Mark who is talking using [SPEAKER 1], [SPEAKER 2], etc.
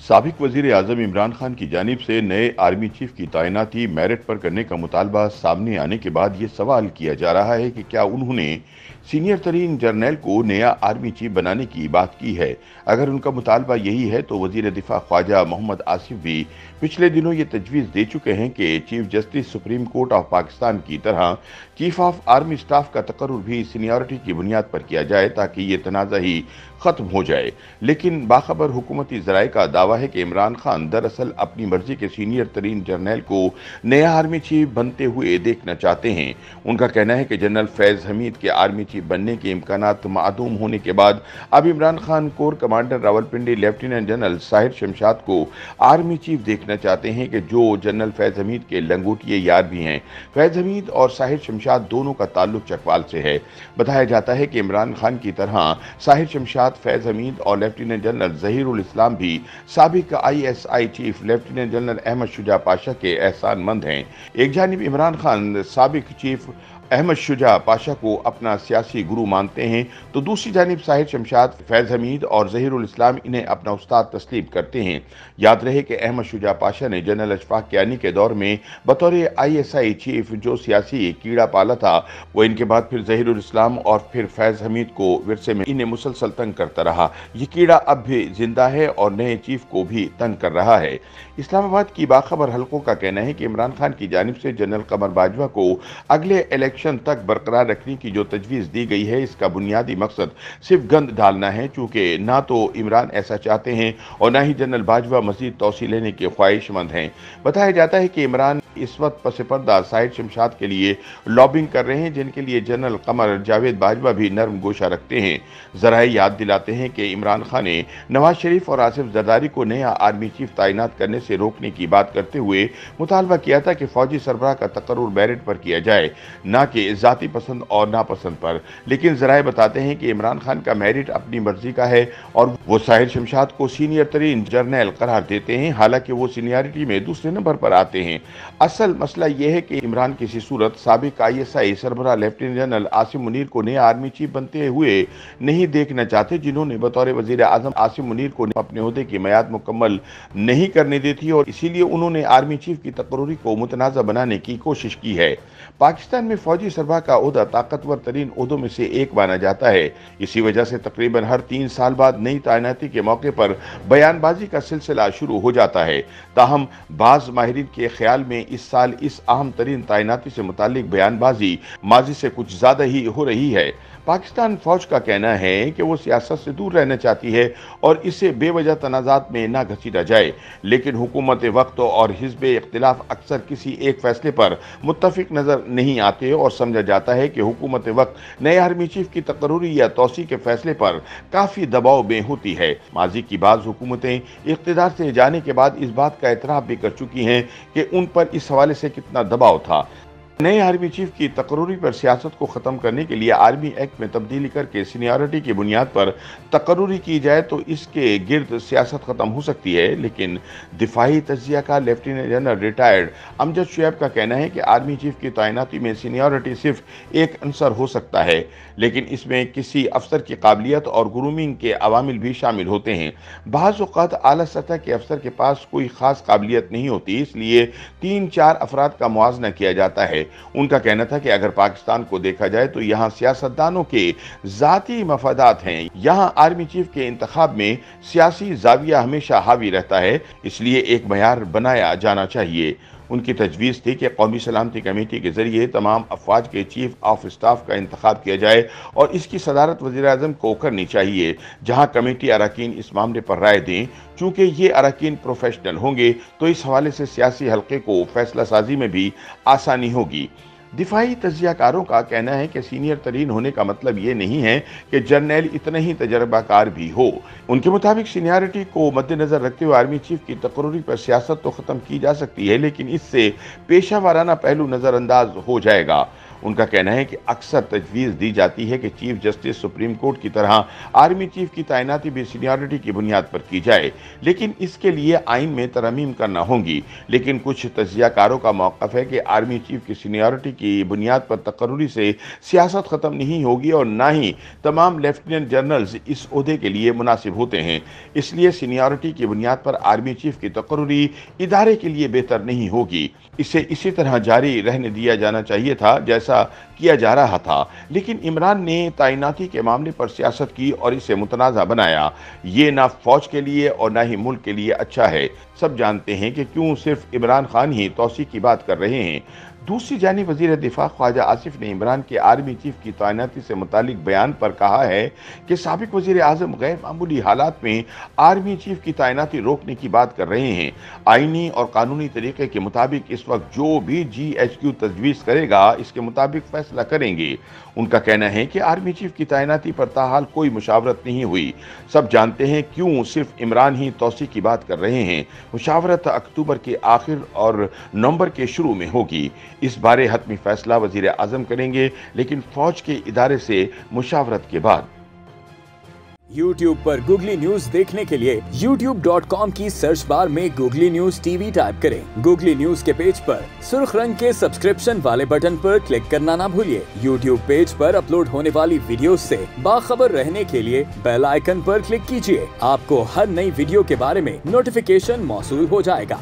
[SPEAKER 1] सबक वज़ीर अजम इमरान खान की जानब से नए आर्मी चीफ की तैनाती मेरिट पर करने का मुतालबा सामने आने के बाद ये सवाल किया जा रहा है कि क्या उन्होंने सीनियर तरीन जर्नल को नया आर्मी चीफ बनाने की बात की है। अगर उनका मुतालबा यही है तो वज़ीर दिफा ख्वाजा मोहम्मद आसिफ भी पिछले दिनों ये तजवीज़ दे चुके हैं कि chief justice supreme court of Pakistan की तरह चीफ ऑफ़ आर्मी स्टाफ का तकर भी सीनियरिटी की बुनियाद पर किया जाए, ताकि ये तनाज़ा ही ख़त्म हो जाए। लेकिन बाखबर हुकूमती जराए का दावा है कि इमरान खान दरअसल अपनी मर्ज़ी के सीनियर तरीन जर्नल को नया आर्मी चीफ बनते हुए देखना चाहते हैं। उनका कहना है कि जनरल फैज़ हमीद के आर्मी चीफ बनने के इम्कान मादूम होने के बाद अब Imran Khan core commander Rawalpindi, lieutenant general Sahir Shamshad को आर्मी चीफ देखना चाहते हैं कि जो जनरल फैज़ हमीद के लंगोटिए यार भी हैं। फैज़ हमीद और साहिर शमशाद दोनों का ताल्लुक चकवाल से है। बताया जाता है कि इमरान खान की तरह साहिर शमशाद, फैज़ हमीद और लेफ्टिनेंट जनरल जहीरुल इस्लाम भी सबक I S I chief lieutenant general Ahmed Shuja Pasha के एहसान मंद हैं। एक जानब इमरान खान, सबक चीफ अहमद शुजा पाशा को अपना सियासी गुरु मानते हैं। तो दूसरी जानब साहिर शमशाद, फैज़ हमीद और जहीरुल इस्लाम इन्हें अपना उस्ताद तस्लीम करते हैं। याद रहे कि अहमद शुजा पाशा ने जनरल अशफाक कियानी के दौर में बतौर आई एस आई चीफ जो सियासी कीड़ा पाला था वो इनके बाद फिर जहीरुल इस्लाम और फिर फैज़ हमीद को विरसे में इन्हें मुसलसल तंग करता रहा। ये कीड़ा अब भी ज़िंदा है और नए चीफ को भी तंग कर रहा है। इस्लामाबाद की बाखबर हल्कों का कहना है कि इमरान खान की जानब से जनरल कमर बाजवा को अगले इलेक्शन इलेक्शन तक बरकरार रखने की जो तजवीज़ दी गई है, इसका बुनियादी मकसद सिर्फ़ गंद डालना है, चूँकि ना तो इमरान ऐसा चाहते हैं और ना ही जनरल बाजवा मजीद तोसी लेने के ख्वाहिशमंद हैं। बताया जाता है कि इमरान इस वक्त पसपर्दा साहिद शमशाद के लिए लॉबिंग कर रहे हैं, जिनके लिए जनरल कमर जावेद बाजवा भी नर्म गोशा रखते हैं। जरा याद दिलाते हैं कि इमरान खान ने नवाज़ शरीफ और आसिफ जरदारी को नया आर्मी चीफ तैनात करने से रोकने की बात करते हुए मुतालबा किया था कि फौजी सरबराह का तकर्र बैरिट पर किया जाए। न कि ज़ाती पसंद और नापसंद पर। लेकिन जराए बताते हैं कि इमरान खान का मेरिट अपनी मर्ज़ी का है और वो साहिर शमशाद को सीनियर तरीन जर्नल करार देते हैं, हालाँकि वो सीनियरिटी में दूसरे नंबर पर आते हैं। असल मसला यह है कि इमरान किसी सूरत सबक आई एस आई सरबरा लेफ्टिनेंट जनरल आसिम मुनीर को नया आर्मी चीफ बनते हुए नहीं देखना चाहते, जिन्होंने बतौर वज़ीर आज़म आसिम मुनीर को अपने अहदे की मैयाद मुकम्मल नहीं करने दी थी और इसीलिए उन्होंने आर्मी चीफ की तकरूरी को मुतनाज़ा बनाने की कोशिश की है। पाकिस्तान में फौजी सरबा का अहदा ताकतवर तरीन अहदों में से एक माना जाता है। इसी वजह से तकरीबन हर तीन साल बाद नई तैनाती के मौके पर बयानबाजी का सिलसिला शुरू हो जाता है। ताहम बाज माहरीन के ख्याल में इस साल इस अहम तरीन तैनाती से मुतल बयानबाजी माजी से कुछ ज़्यादा ही हो रही है। पाकिस्तान फौज का कहना है कि वो सियासत से दूर रहना चाहती है और इसे बेवजह तनाज़ात में ना घसीटा जाए। लेकिन हुकूमत वक्त और हिजब इख्तलाफ अक्सर किसी एक फैसले पर मुतफिक नज़र नहीं आते और समझा जाता है कि हुकूमत वक्त नए आर्मी चीफ की तकरूरी या तोसी के फैसले पर काफ़ी दबाव में होती है। माजी की बाज़ हुकूमतें इकतदार से जाने के बाद इस बात का एतराफ़ भी कर चुकी हैं कि उन पर इस हवाले से कितना दबाव था। नए आर्मी चीफ की तकरूरी पर सियासत को ख़त्म करने के लिए आर्मी एक्ट में तब्दीली करके सीनियरिटी की बुनियाद पर तकरूरी की जाए तो इसके गिर्द सियासत ख़त्म हो सकती है, लेकिन दिफाही तजिया का lieutenant general retired Amjad Shoaib का कहना है कि आर्मी चीफ की तैनाती में सीनियरिटी सिर्फ़ एक अंसर हो सकता है, लेकिन इसमें किसी अफसर की काबिलियत और ग्रूमिंग के अवामिल भी शामिल होते हैं। बाज़त अली सतह के अफसर के पास कोई ख़ास काबिलियत नहीं होती, इसलिए तीन चार अफराद का मुआजना किया जाता है। उनका कहना था कि अगर पाकिस्तान को देखा जाए तो यहाँ सियासतदानों के जाति मफादात हैं। यहाँ आर्मी चीफ के इंतखब में सियासी जाविया हमेशा हावी रहता है, इसलिए एक मैार बनाया जाना चाहिए। उनकी तजवीज़ थी कि कौमी सलामती कमेटी के ज़रिए तमाम अफवाज के चीफ ऑफ़ स्टाफ का इंतखब किया जाए और इसकी सदारत वजी अजम को करनी चाहिए, जहाँ कमेटी अरकान इस मामले पर राय दें। चूँकि ये अरकान प्रोफेशनल होंगे तो इस हवाले से सियासी हल्के को फैसला साजी में भी आसानी होगी। दिफाई तजियाकारों का कहना है कि सीनियर तरीन होने का मतलब ये नहीं है कि जर्नैल इतने ही तजर्बाकार भी हो। उनके मुताबिक सीनियरिटी को मद्देनजर रखते हुए आर्मी चीफ की तकरूरी पर सियासत तो ख़त्म की जा सकती है, लेकिन इससे पेशा वाराना पहलू नज़रअंदाज हो जाएगा। उनका कहना है कि अक्सर तजवीज़ दी जाती है कि चीफ जस्टिस सुप्रीम कोर्ट की तरह आर्मी चीफ की तैनाती भी सीनियरिटी की बुनियाद पर की जाए, लेकिन इसके लिए आइन में तरमीम करना होंगी। लेकिन कुछ तजियाकारों का मौकफ है कि आर्मी चीफ की सीनियरिटी की बुनियाद पर तकर्री से सियासत ख़त्म नहीं होगी और ना ही तमाम लेफ्टिनेंट जनरल्स इस अहदे के लिए मुनासिब होते हैं। इसलिए सीनियरिटी की बुनियाद पर आर्मी चीफ की तकर्री इदारे के लिए बेहतर नहीं होगी। इसे इसी तरह जारी रहने दिया जाना चाहिए था, जैसा किया जा रहा था। लेकिन इमरान ने तैनाती के मामले पर सियासत की और इसे मुतनाज़ा बनाया। ये ना फौज के लिए और ना ही मुल्क के लिए अच्छा है। सब जानते हैं कि क्यों सिर्फ़ इमरान खान ही तोसी की बात कर रहे हैं। दूसरी जानी वज़ीर दिफा ख्वाजा आसिफ ने इमरान के आर्मी चीफ की तैनाती से मुतल बयान पर कहा है कि सबक वज़ीर अजम गैर मामूली हालात में आर्मी चीफ की तैनाती रोकने की बात कर रहे हैं। आइनी और कानूनी तरीके के मुताबिक इस वक्त जो भी जी एच क्यू तजवीज़ करेगा, इसके मुताबिक फैसला करेंगे। उनका कहना है कि आर्मी चीफ की तैनाती पर ताहाल कोई मुशावरत नहीं हुई। सब जानते हैं क्यों सिर्फ़ इमरान ही तोसी की बात कर रहे हैं। मुशावरत अक्टूबर के आखिर और नवंबर के शुरू में होगी। इस बारे हतमी फैसला वज़ीर आज़म करेंगे, लेकिन फौज के इदारे से मुशावरत के बाद।
[SPEAKER 2] YouTube पर गूगली न्यूज़ देखने के लिए youtube.com की सर्च बार में गूगली न्यूज़ टीवी टाइप करें। गूगली न्यूज़ के पेज पर सुर्ख रंग के सब्सक्रिप्शन वाले बटन पर क्लिक करना ना भूलिए। YouTube पेज पर अपलोड होने वाली वीडियो से बाखबर रहने के लिए बेल आइकन पर क्लिक कीजिए। आपको हर नई वीडियो के बारे में नोटिफिकेशन मौसू हो जाएगा।